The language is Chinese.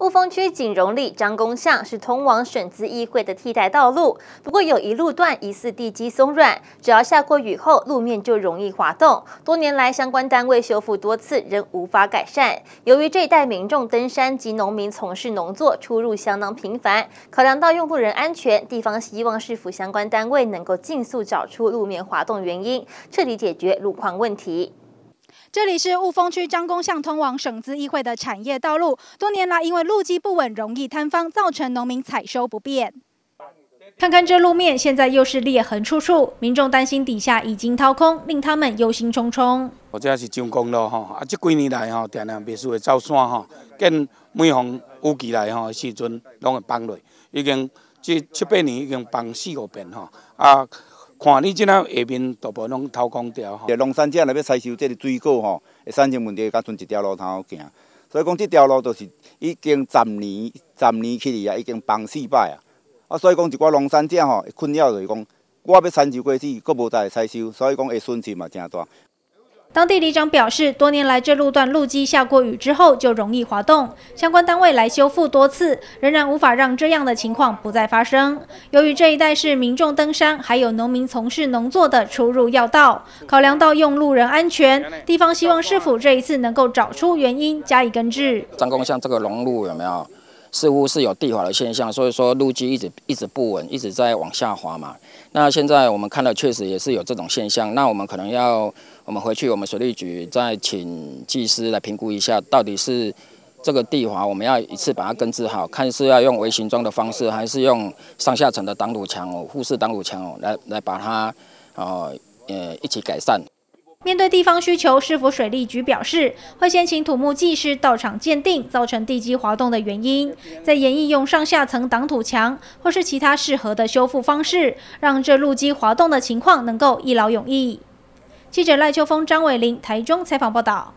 雾峰区景荣里张公巷是通往省资议会的替代道路，不过有一路段疑似地基松软，只要下过雨后，路面就容易滑动。多年来，相关单位修复多次，仍无法改善。由于这一带民众登山及农民从事农作，出入相当频繁，考量到用户人安全，地方希望市府相关单位能够尽速找出路面滑动原因，彻底解决路况问题。这里是雾峰区张公巷通往省资议会的产业道路，多年来因为路基不稳，容易坍方，造成农民采收不便。看看这路面，现在又是裂痕处处，民众担心底下已经掏空，令他们忧心忡忡。或者是上公路吼，啊，这几年来吼，定定别墅会走山吼，见每逢雨季来吼时阵，拢会崩落，已经这七八年已经崩四五遍吼，啊。看你即下下面大部拢掏空掉吼。农产者若要采收即个水果吼，会产生问题，甲剩一条路通好行。所以讲，即条路就是已经十年、十年起哩啊，已经崩四摆啊。啊，所以讲一寡农产者吼，困扰就是讲，我要产收果子，佫无再采收，所以讲会损失嘛诚大。当地里长表示，多年来这路段路基下过雨之后就容易滑动，相关单位来修复多次，仍然无法让这样的情况不再发生。由于这一带是民众登山还有农民从事农作的出入要道，考量到用路人安全，地方希望市府这一次能够找出原因加以根治。张公像这个龙路有没有？似乎是有地滑的现象，所以说路基一直一直不稳，一直在往下滑嘛。那现在我们看到确实也是有这种现象，那我们可能要我们回去我们水利局再请技师来评估一下，到底是这个地滑，我们要一次把它根治好，看是要用微型桩的方式，还是用上下层的挡土墙哦、护式挡土墙哦，来来把它哦呃一起改善。面对地方需求，市府水利局表示，会先请土木技师到场鉴定造成地基滑动的原因，再研议用上下层挡土墙或是其他适合的修复方式，让这路基滑动的情况能够一劳永逸。记者赖秋峰、张伟林台中采访报道。